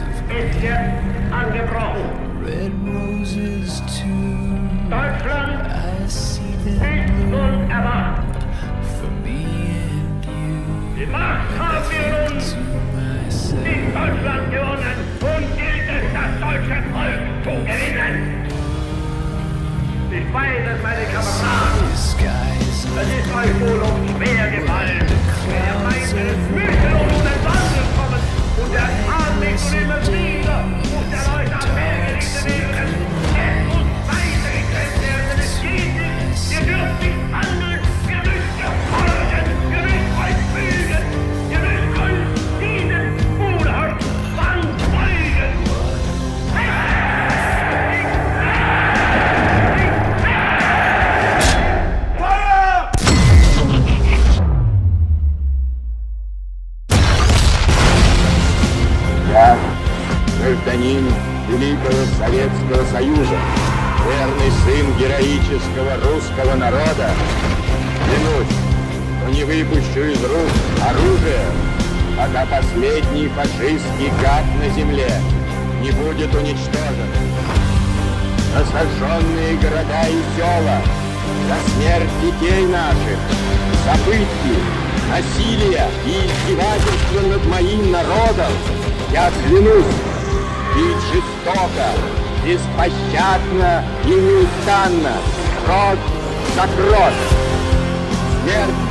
ist jetzt angebrochen. red roses too. Deutschland ist nun erwacht. Die Macht haben wir nun in Deutschland gewonnen. Nun gilt es, das deutsche Volk zu gewinnen. Ich weiß es, meine Kameraden. Es ist euch wohl und schwer gefallen. Der Feind ist mühelos гражданин Великого Советского Союза, верный сын героического русского народа, клянусь, что не выпущу из рук оружие, пока последний фашистский гад на земле не будет уничтожен. За сожженные города и села, за смерть детей наших, за пытки, насилие и издевательство над моим народом, я клянусь бить жестоко, беспощадно и неустанно, кровь за кровь, смерть.